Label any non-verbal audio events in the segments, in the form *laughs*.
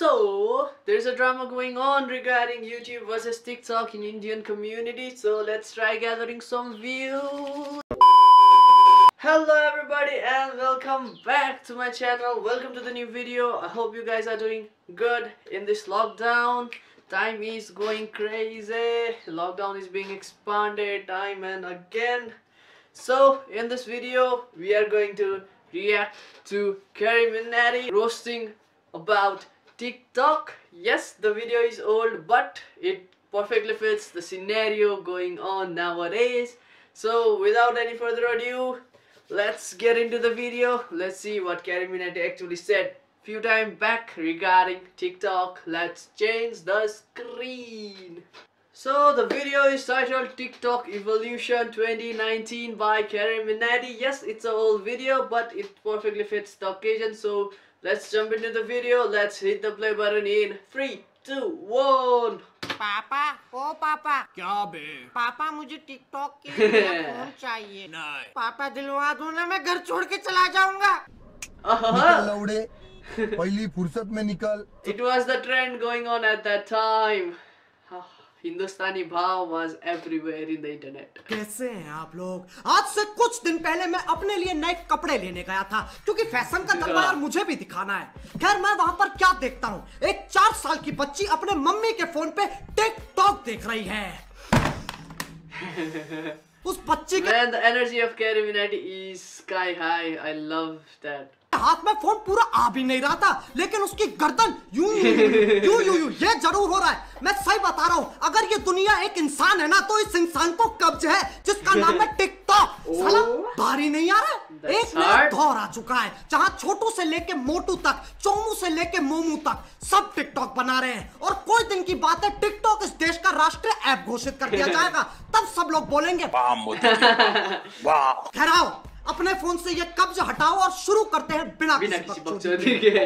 So, there's a drama going on regarding YouTube versus TikTok in Indian community. So, let's try gathering some views. Hello everybody and welcome back to my channel. Welcome to the new video. I hope you guys are doing good in this lockdown. Time is going crazy. Lockdown is being expanded time and again. So, in this video, we are going to react to Carrie Minati roasting about TikTok. Yes, the video is old, but it perfectly fits the scenario going on nowadays. So, without any further ado, let's get into the video. Let's see what Carrie Minati actually said few time back regarding TikTok. Let's change the screen. So the video is titled TikTok Evolution 2019 by Carrie Minati. Yes, it's an old video, but it perfectly fits the occasion. So let's jump into the video. Let's hit the play button in 3, 2, 1. पापा ओ पापा क्या बे पापा मुझे TikTok के लिए phone *laughs* चाहिए नहीं पापा दिलवा दो ना मैं घर छोड़ के चला जाऊंगा Uh-huh. निकल लौड़े *laughs* पहली फुर्सत में निकल It was the trend going on at that time. Hindustani Bhav was everywhere in the internet. कैसे हैं आप लोग आज से कुछ दिन पहले मैं अपने लिए नए कपड़े लेने गया था क्योंकि फ़ैशन का दरबार मुझे भी दिखाना है खैर मैं वहाँ पर क्या देखता हूँ एक चार साल की बच्ची अपने मम्मी के फ़ोन पे टिकटॉक देख रही है *laughs* उस बच्ची के Man, the energy of Minati is sky high. I love that. हाथ में फ़ोन पूरा आ भी नहीं रहा था लेकिन उसकी गर्दन यूँ यूँ यूँ यूँ ये ज़रूर हो रहा है। मैं सही बता रहा हूँ अगर ये दुनिया एक इंसान है ना तो इस इंसान को कब्ज है जिसका नाम है टिकटॉक। साला भारी नहीं आ रहा एक नया. दौर आ चुका है जहाँ छोटू से लेके मोटू तक चोमू से लेके मोमू तक सब टिकटॉक बना रहे हैं। और कोई दिन की बात है टिकटॉक इस देश का राष्ट्रीय ऐप घोषित कर दिया जाएगा तब सब लोग बोलेंगे वाह *laughs* अपने फोन से ये कब्ज हटाओ और शुरू करते हैं बिना बिना किसी किसी बकचोदी बकचोदी के.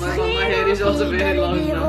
my- my hair is also very long now.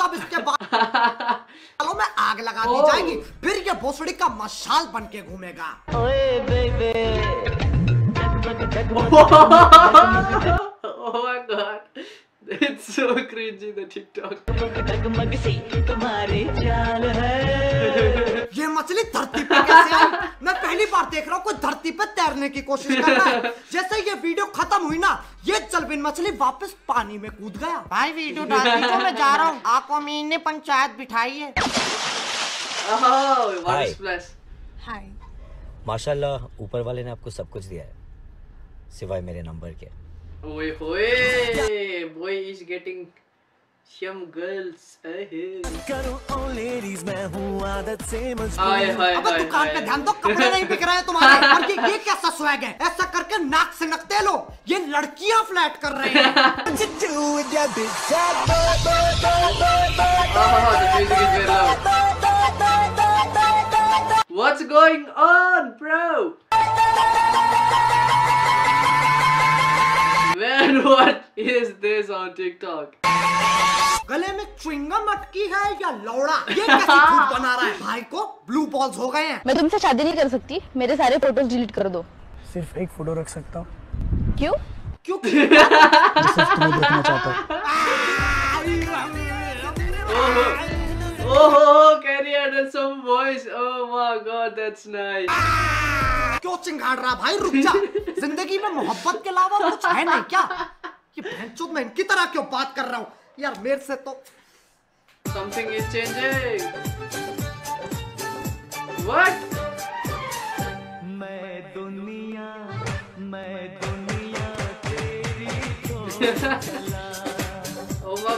तब इसके बालों *laughs* में आग लगा दी Oh. जाएगी फिर ये भोसड़ी का मशाल बन के घूमेगा Oh my god. It's so cringy, the TikTok. ये मछली धरती पे कैसे आई मैं पहली बार देख रहा हूँ कोई धरती पे तैरने की कोशिश कर रहा है जैसे ये वीडियो खत्म हुई ना ये जलबिन मछली वापस पानी में कूद गया भाई वीडियो डालने को मैं जा रहा हूँ आपको अमीन ने पंचायत बिठाई है splash. माशाल्लाह ऊपर वाले ने आपको सब कुछ दिया है सिवाय मेरे नंबर के। ओए होए बॉय इज़ गेटिंग शम गर्ल्स करो ओ लेडीज़ मैं हूँ आदत से मज़बूत अब दुकान पे ध्यान दो कपड़े नहीं बिक रहे तुम्हारे *laughs* और कि ये क्या स्वैग है? ऐसा करके नाक से नकते लो। ये लड़कियाँ फ्लैट कर रहे हैं। To with your big sad बो बो बो बो बो What's going on, bro? Man, what is this on TikTok? गले में च्विंगम अटकी है या लौड़ा ये कैसी फूट बना रहा है भाई को ब्लू बॉल्स हो गए हैं मैं तुमसे शादी नहीं कर सकती मेरे सारे फ़ोटोज़ डिलीट कर दो सिर्फ़ एक फ़ोटो रख सकता हूँ क्यों क्योंकि सिर्फ़ तुम्हें देखना चाहता हूँ Oh, carrier and some voice. Oh my God, that's nice. क्यों चिंगार रहा भाई? रुक जा। ज़िंदगी में मोहब्बत के अलावा कुछ है नहीं क्या? ये भैंचूत मैं इनकी तरह क्यों बात कर रहा हूँ? यार मेरे से तो something is changing. What? मैं दुनिया मैं दुनिया तेरी तो *laughs*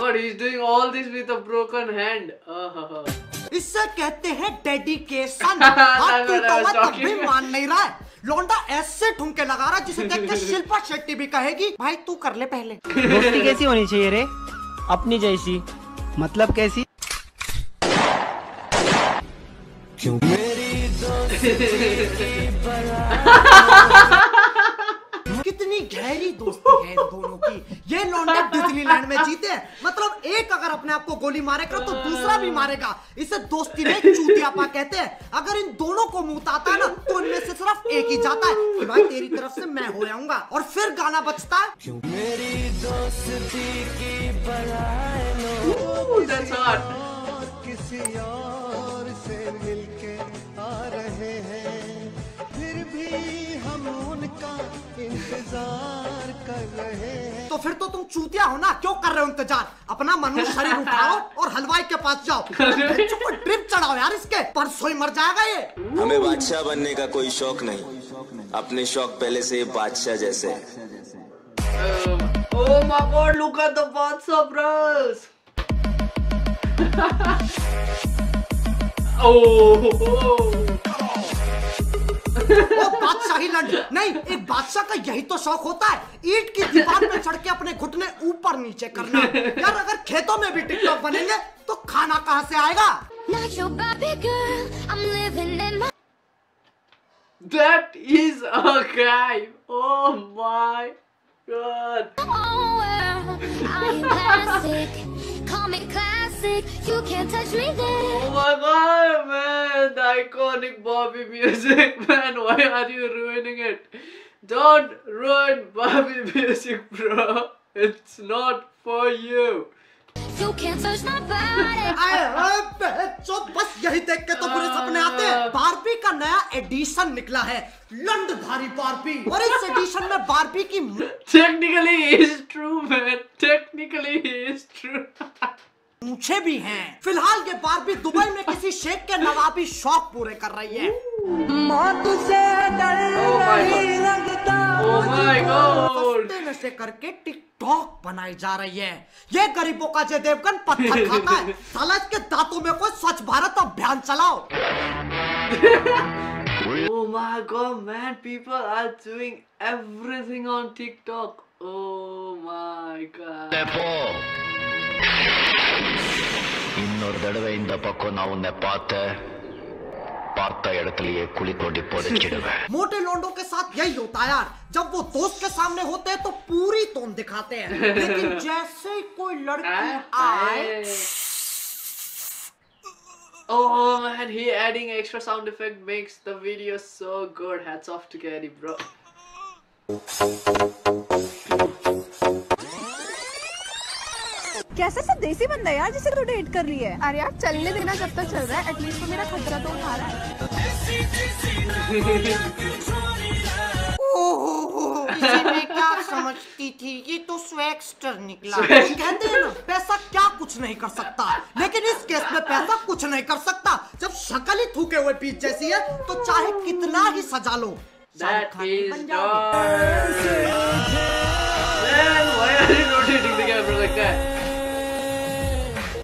god, he's doing all this with a broken hand. Ho, ho. इससे कहते हैं डेडिकेशन। हाथ टूटा हुआ तब भी मान नहीं रहा है। लौंडा ऐसे ठुमके लगा रहा है जिसे *laughs* देख के शिल्पा शेट्टी भी कहेगी भाई तू कर ले पहले। दोस्ती कैसी होनी चाहिए रे? अपनी जैसी। मतलब कैसी? कितनी *laughs* *laughs* गहरी दोस्ती है इन दोनों की। ये लौंडे डिज्नीलैंड में जीते हैं। मतलब एक अगर अपने आप को गोली मारेगा तो दूसरा भी मारेगा। इसे दोस्ती में चूतियापा कहते हैं। अगर इन दोनों को मुँह आता है ना तो इनमें से सिर्फ़ एक ही जाता है कि भाई तेरी तरफ़ से मैं हो जाऊँगा। और फिर गाना बजता है। Ooh, that's hot. किसी और इंतज़ार कर रहे हैं। तो फिर तो तुम चूतिया हो ना? क्यों कर रहे हो इंतज़ार? अपना मनुष्य शरीर उठाओ और हलवाई के पास जाओ। *laughs* को ड्रिप चढ़ाओ यार इसके। परसों ही मर जाएगा ये। हमें बादशाह बनने का कोई शौक नहीं। अपने शौक पहले से ही बादशाह जैसे हैं। Um, oh my god, look at the WhatsApp bros. oh, वो बादशाही लंड नहीं एक बादशाह का यही तो शौक होता है ईट की दीवार पे चढ़ के अपने घुटने ऊपर नीचे करना। यार अगर खेतों में भी टिकटॉक बनेंगे तो खाना कहाँ से आएगा? That is a guy. Oh my god. Classic. You can't touch me there. Oh my god, man. The iconic Bobby music, man. Why are you ruining it? Don't ruin Bobby music, bro. It's not for you. You can't touch my body. बच्चों बस यही देख के तो बुरे सपने आते हैं बारबी का नया एडिशन निकला है लंडधारी बारबी और इस एडिशन में बारबी की Technically, it's true, man. Technically, it's true. मूछे भी हैं फ़िलहाल ये बारबी दुबई में किसी शेख के नवाबी शौक पूरे कर रही है Oh my god. Oh my god. सस्ते नशे करके टिकटॉक बनाई जा रही है ये गरीबों का जय देवगन पत्थर *laughs* खाता है साला इसके दांतों में कोई स्वच्छ भारत अभियान चलाओ *laughs* Oh my god, man. People are doing everything on TikTok. Oh my god. இன்னொரு தடவை இந்த பக்கம் நான் உன்னை பார்த்த பார்த்த இடத்துலயே குழி தோண்டி புதைச்சிடுவேன் मोटे लोंडों के साथ यही होता है यार जब वो दोस्त के सामने होते हैं तो पूरी तोन दिखाते हैं लेकिन जैसे ही कोई लड़की आए Oh man, he adding extra sound effect makes the video so good. Hats off to Gary, bro. कैसे से देसी बंदा है यार जिसे तू डेट कर रही है? अरे यार चलने देना जब तक चल रहा है एटलीस्ट तो मेरा खतरा तो उठा रहा है। ओहो मैं क्या समझती थी? ये तो स्वैगस्टर निकला। कहते हैं ना पैसा क्या कुछ नहीं कर सकता। लेकिन इस केस में पैसा कुछ नहीं कर सकता। जब शक्ल ही थूके हुए पीच जैसी है तो चाहे कितना ही सजा लो। That is बन Man, why are you rotating the camera like that?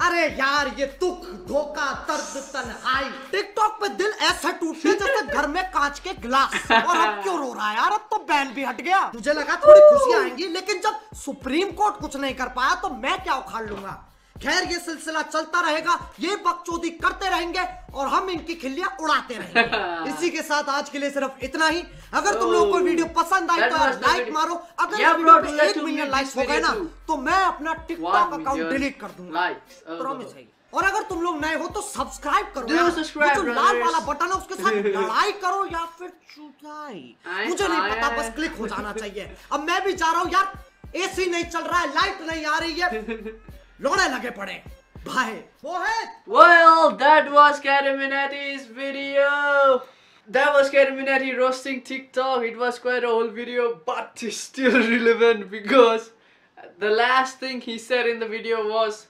अरे यार, ये दुख, धोखा, दर्द, तन्हाई। टिकटॉक पे दिल ऐसा टूट गया जैसे घर में कांच के गिलास। और अब क्यों रो रहा है यार? अब तो बैन भी हट गया। मुझे लगा थोड़ी खुशियाँ आएँगी, लेकिन जब सुप्रीम कोर्ट कुछ नहीं कर पाया तो मैं क्या उखाड़ लूँगा? खैर ये सिलसिला चलता रहेगा ये बकचोदी करते रहेंगे और हम इनकी खिल्लियाँ उड़ाते रहेंगे। *laughs* इसी के साथ आज के लिए सिर्फ़ इतना ही। अगर तुम लोगों को वीडियो पसंद आई तो यार लाइक मारो। अगर Yeah, bro, पे एक मिलियन लाइक्स हो गए ना तो मैं अपना टिकटॉक अकाउंट डिलीट कर दूँगा. Oh, प्रॉमिस है और अगर तुम लोग नए हो तो सब्सक्राइब करो। जो लाल वाला बटन है उसके साथ *laughs* लड़ाई करो या फिर चुटाई मुझे नहीं पता बस क्लिक हो जाना चाहिए। अब मैं भी जा रहा हूँ यार। एसी नहीं चल रहा है लाइट नहीं आ रही है। *laughs* लोड़े लगे पड़े भाई मोहित Well, that was Karaminati's video. That was Karaminati roasting TikTok. It was quite a whole video, but it's still relevant *laughs* because the last thing he said in the video was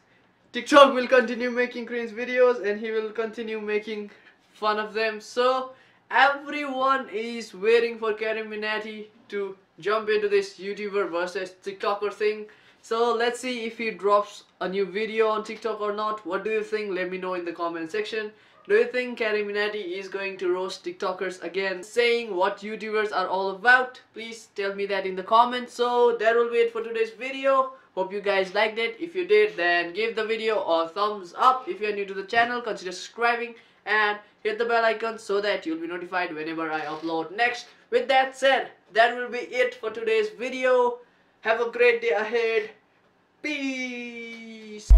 TikTok will continue making cringe videos and he will continue making fun of them. So everyone is waiting for Karaminati to jump into this YouTuber versus TikToker thing. So let's see if he drops a new video on TikTok or not. What do you think? Let me know in the comment section. Do you think Carrie Minati is going to roast TikTokers again, saying what YouTubers are all about? Please tell me that in the comments. So that will be it for today's video. Hope you guys liked it. If you did, then give the video a thumbs up. If you are new to the channel, consider subscribing and hit the bell icon so that you'll be notified whenever I upload next. With that said, that will be it for today's video have a great day ahead. Peace.